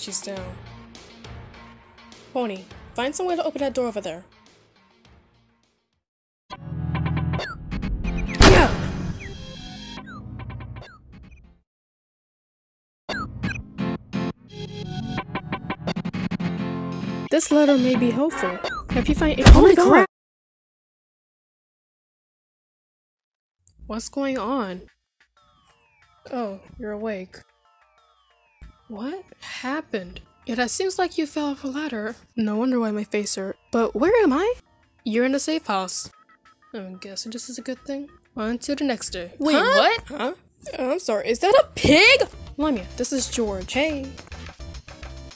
she's down. Pony, find some way to open that door over there. Yeah! This letter may be helpful. Have you find Oh my god! What's going on? Oh, you're awake. What happened? Yeah, that seems like you fell off a ladder. No wonder why my face hurt. But where am I? You're in a safe house. I'm guessing this is a good thing. On to the next day. Wait, huh? what? Huh? I'm sorry. Is that a pig? Lamia, this is George. Hey.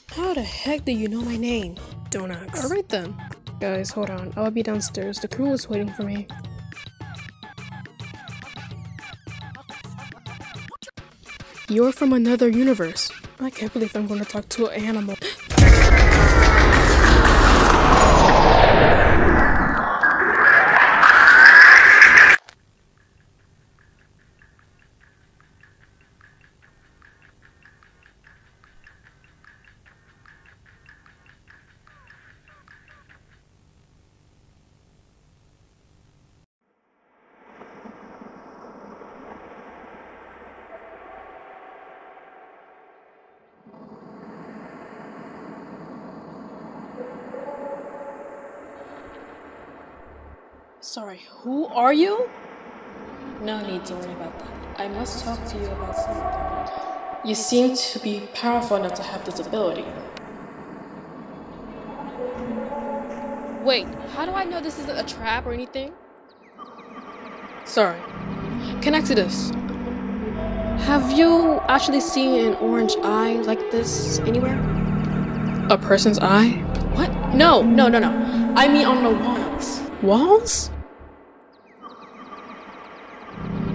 How the heck do you know my name? Don't ask. Alright then. Guys, hold on. I'll be downstairs. The crew is waiting for me. You're from another universe. I can't believe I'm going to talk to an animal. Sorry, who are you? No need to worry about that. I must talk to you about something. You seem to be powerful enough to have this ability. Wait, how do I know this isn't a trap or anything? Sorry. Connect to this. Have you actually seen an orange eye like this anywhere? A person's eye? What? No, no, no, no. I mean on the walls. Walls?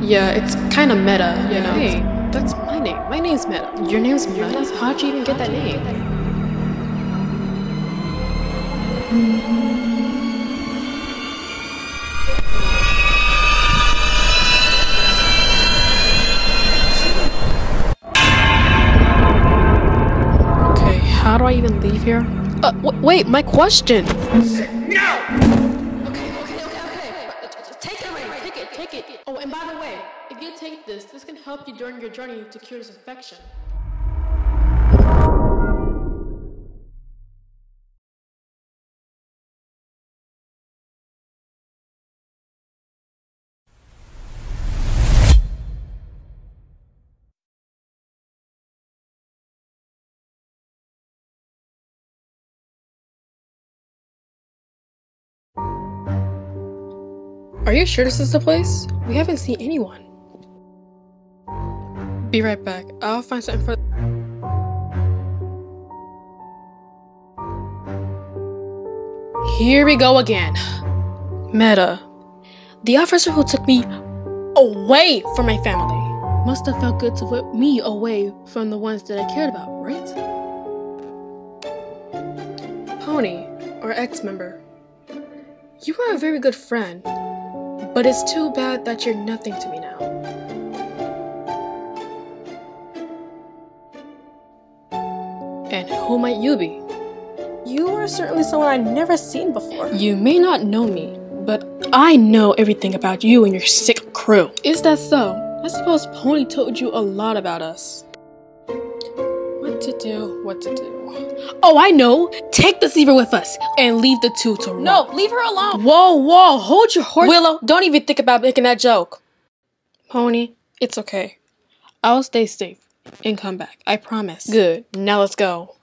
Yeah, it's kind of meta, you know? Hey, that's my name. My name's Meta. Your name's Meta? How'd you even get that name? Okay, how do I even leave here? Uh, wait, my question! No! This. This can help you during your journey to cure this infection. Are you sure this is the place? We haven't seen anyone. Be right back. I'll find something for. Here we go again. Meta. The officer who took me away from my family must have felt good to put me away from the ones that I cared about, right? Pony, or ex member, you are a very good friend, but it's too bad that you're nothing to me now. And who might you be? You are certainly someone I've never seen before. You may not know me, but I know everything about you and your sick crew. Is that so? I suppose Pony told you a lot about us. What to do, what to do. Oh, I know! Take the zebra with us and leave the two to run. No, leave her alone! Whoa, whoa, hold your horse. Willow, don't even think about making that joke. Pony, it's okay. I'll stay safe and come back. I promise. Good. Now let's go.